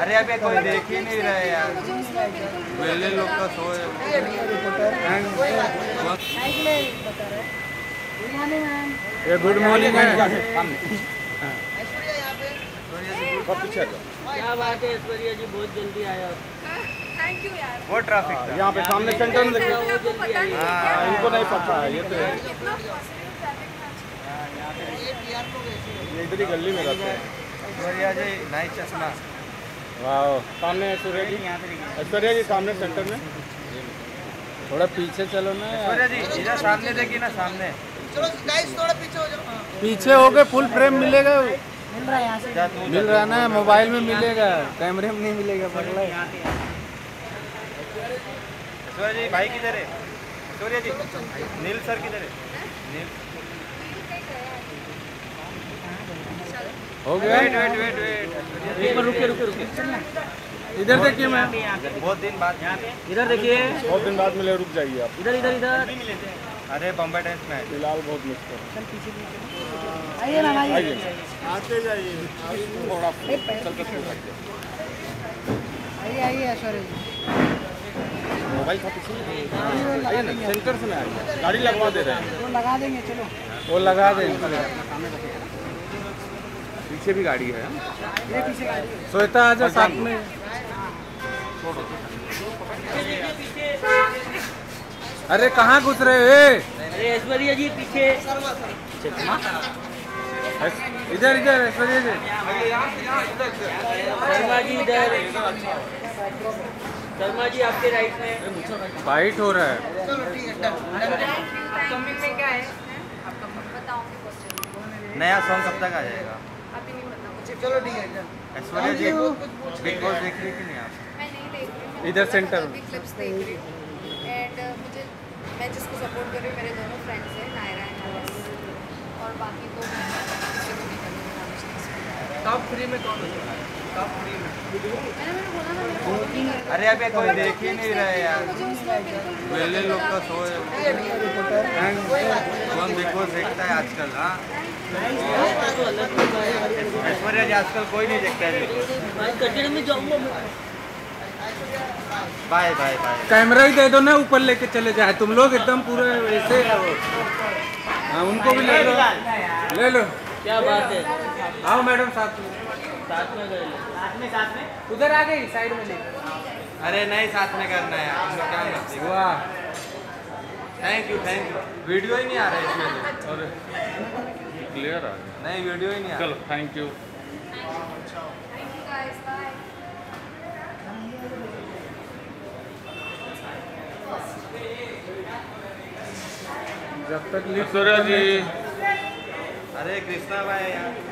अरे अभी कोई देख ही नहीं रहे यार। वेले लोग का सोए। ये गुड मॉर्निंग है क्या बात है ऐश्वर्या जी बहुत जल्दी आया थैंक यू यार वो ट्रैफ़िक था? यहाँ पे सामने सेंटर में देखिए। नहीं है। इनको नहीं पता है ये तो है। इधर ही गली में रहते हैं। ऐश्वर्या जी नाइस चश्मा। वाह सामने ऐश्वर्या जी। ऐश्वर्या जी सामने सेंटर में। थोड़ा पीछे चलो ना ऐश्वर्या जी इधर सामने देखिए ना सामने। पीछे हो जाओ। पीछे हो गए फुल फ्रेम मिलेगा। मिल जा तू मिल रहा ना मोबाइल में मिलेगा। कैमरे में नहीं मिलेगा पगला। ऐश्वर्या जी भाई किधर है? ऐश्वर्या जी नील सर किधर है? नील। हो गया? वेट वेट वेट वेट एक बार रुके रुके रुके इधर देखिए मैम। बहुत दिन बाद इधर देखिए। बहुत दिन बाद मिले रुक जाइए आप। इधर इधर इधर। अरे बम्बई टाइम्स में फ़िलहाल बहुत मुश्किल आइए ना आइए। आते जाइए। थोड़ा चल के शुरू करते आइए आइए ऐश्वर्या जी। मोबाइल का पीछे? आइए ना सेंटर से ना आइए। गाड़ी लगवा दे रहे हैं। वो लगा देंगे चलो। वो लगा दें पीछे भी गाड़ी है। ये पीछे गाड़ी श्वेता आ जाओ साथ में अरे कहाँ घुस रहे हो ए? ऐश्वर्या जी पीछे। इधर इधर ऐश्वर्या जी। शर्मा जी इधर। शर्मा जी आपके राइट में। फाइट हो रहा है। क्या है आपका बताऊँगी क्वेश्चन नया सॉन्ग कब तक आ जाएगा? चलो ठीक है ऐश्वर्या जी बिग बॉस देख रही कि नहीं आप? मैं नहीं देख रही इधर सेंटर में। क्लिप्स देख रही हूँ। एंड मुझे मैं जिसको सपोर्ट कर रही हूँ मेरे दोनों फ्रेंड्स हैं नायरा एंड और बाकी तो मैं टॉप थ्री में कौन हो? टॉप अरे अभी कोई देख ही नहीं रहे यार। वेले लोग का सोए। कौन बॉस देखता है आजकल हाँ? तो ऐश्वर्या जी आजकल कोई नहीं देखता है बाय बाय बाय कैमरा ही दे दो ना ऊपर लेके चले जाए। तुम लोग एकदम पूरे ऐसे हाँ उनको भी ले लो। ले लो। क्या बात है? आओ मैडम साथ में। साथ में गए। साथ में साथ में? उधर आ गई साइड में ले। अरे नहीं साथ में करना है। हम लोग क्या करते हैं? वाह thank you thank you video ही नहीं आ रहा है इसमें और क्लियर आ गया। नहीं वीडियो ही नहीं आ रहा। चलो thank you thank you guys bye जब तक ऐश्वर्या जी। अरे कृष्णा भाई यार।